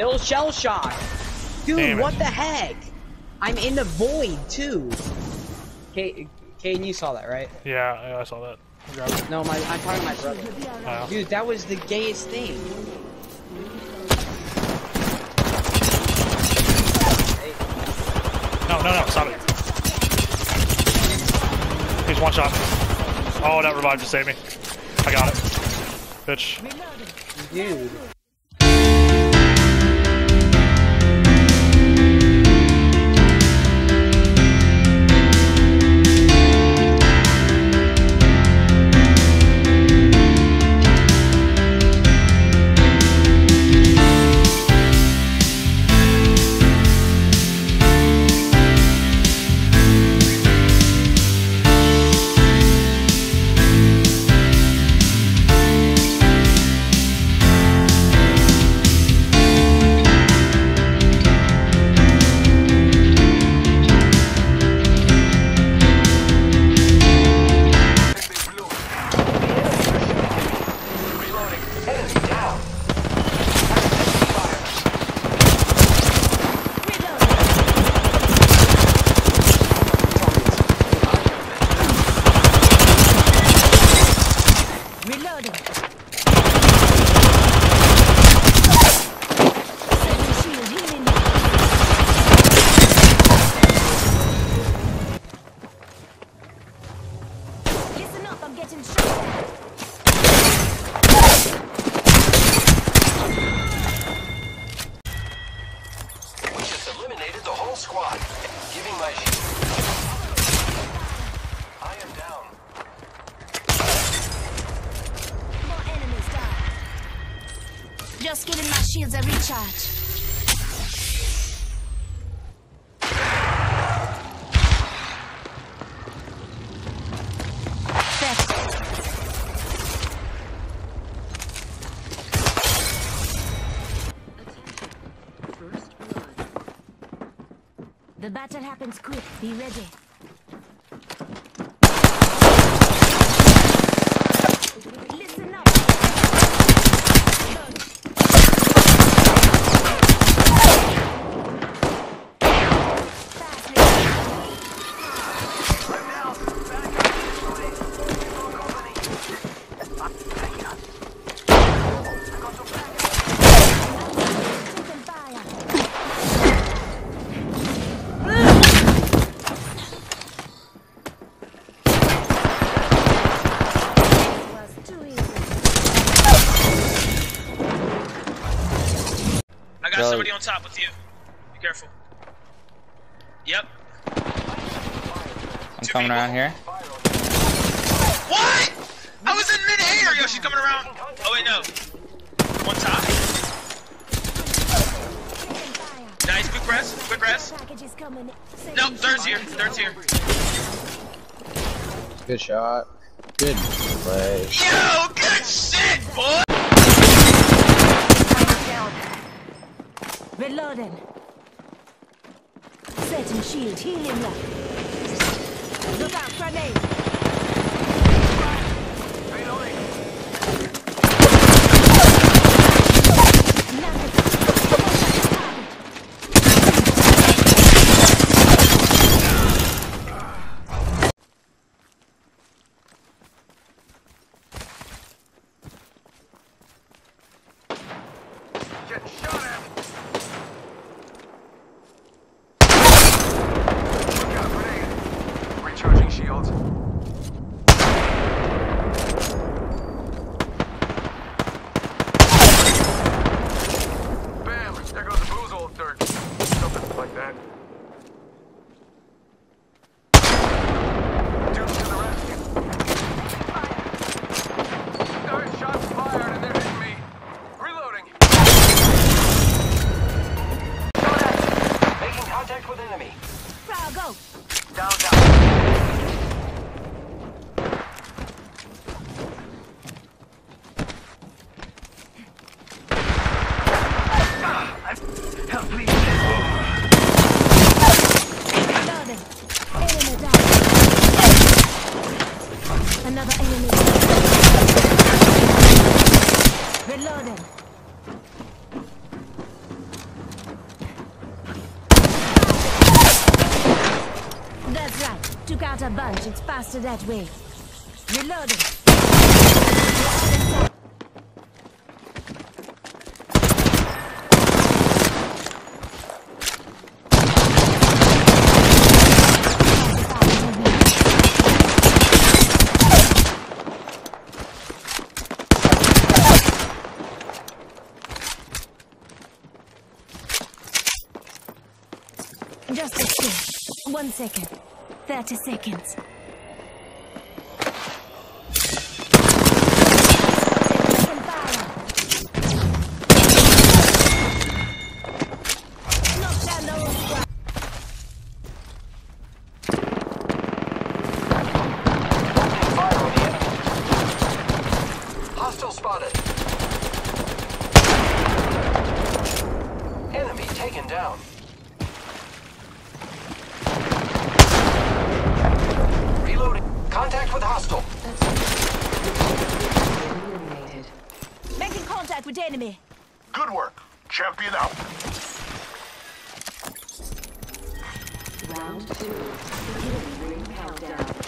still shell shock. Dude, Damn it. what the heck? I'm in the void too. Kate, Kate, you saw that, right? Yeah, yeah, I saw that. I grabbed it. No, my I'm talking to my brother. Wow. Dude, that was the gayest thing. No, no, no, stop it. He's one shot. Oh, that revive just saved me. I got it. Bitch. Dude. The battle happens quick. Be ready. On top with you. Be careful. Yep. I'm coming around here. What? I was in mid-air. Yo, she's coming around. Oh wait, no. One top. Nice. Quick rest. Quick rest. Package. Nope. Third's here. Third's here. Good shot. Good play. Yo, good shit, boy. Reloading. Setting shield, healing ya. Look out, grenade. Get shot at. Look out, grenade. Recharging shields. Bam! There goes the booze old dirt. Something like that. Dudes to the rescue. Fire! shots fired and they're hitting me. Reloading. Making contact with enemy. Prowl, go. Down, down. Help, please. Reloading. Enemy down. Another enemy down. Reloading. Got a bunch. It's faster that way. Reloading. Just a second. One second. 30 seconds. Taking fire. Knock down the whole squad. Fire on the enemy. Hostile spotted. Enemy taken down. Reloading. Contact with hostile. Making with enemy. Good work. Champion out. Enemy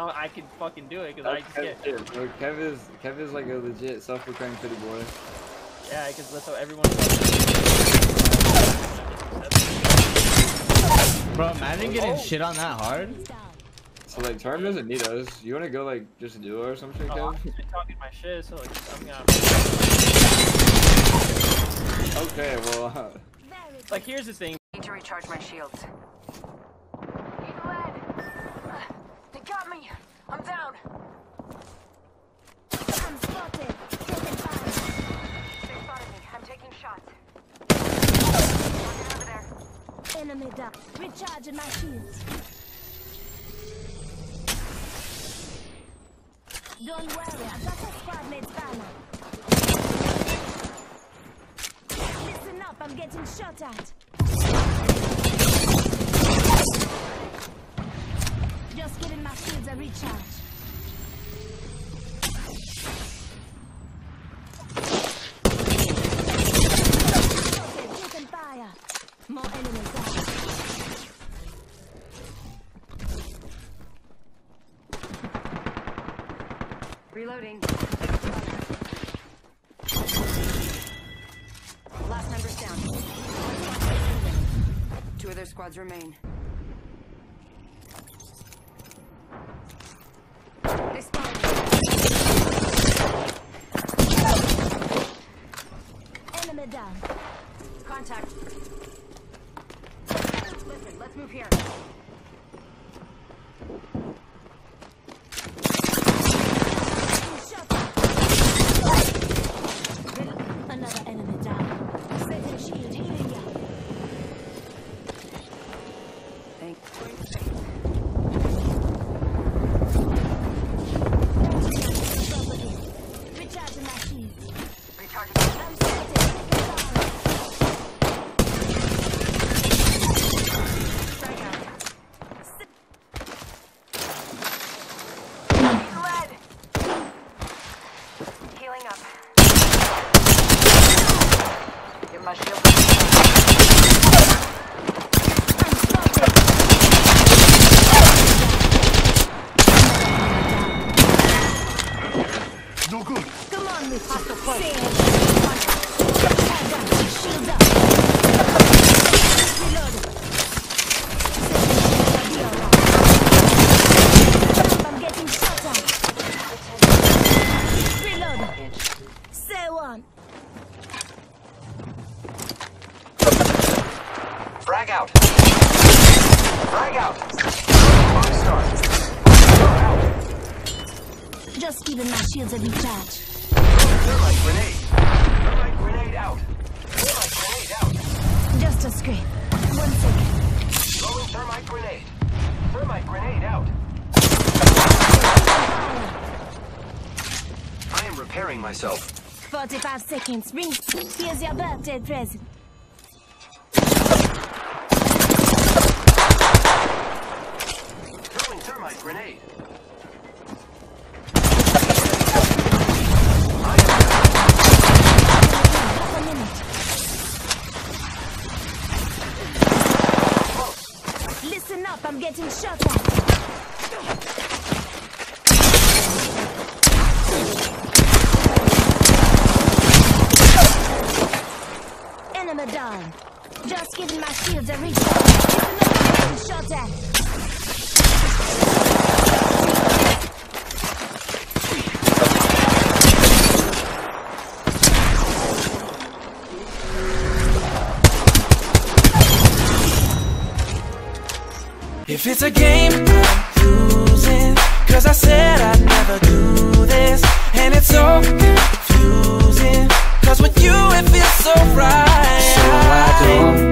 Because I, I can fucking do it. Because I just get Kev, yeah, bro, Kev is Kev is like a legit self-proclaimed pretty boy. yeah. Because that's how everyone. Bro, imagine getting shit on that hard. So like Term doesn't need us. You wanna go like just duo or some shit, Oh, I'm just talking my shit, so like, I'm gonna. Okay, well, uh, Very Like, here's the thing. I Need to recharge my shields. They got me. I'm down. I'm spotted. Taking fire. They spotted me. I'm taking shots. Over there. Enemy down. Recharging my shields. Don't worry, I got a squad mate's banner. Listen up, I'm getting shot at. Just getting my shields a recharge. Reloading. Last member's down. Two other squads remain. Just giving my shields a recharge. Thermite grenade. Thermite grenade out. Thermite grenade out. Just a scrape. One second. Throwing thermite grenade. Thermite grenade out. I am repairing myself. 45 seconds. Ring. Here's your birthday present. Throwing thermite grenade. Half a minute. Listen up, I'm getting shot at. Enemy down. Just giving my shields a recharge. Shot at. If it's a game I'm losing Cause I said I'd never do this. And it's so confusing Cause with you it feels so right. So I don't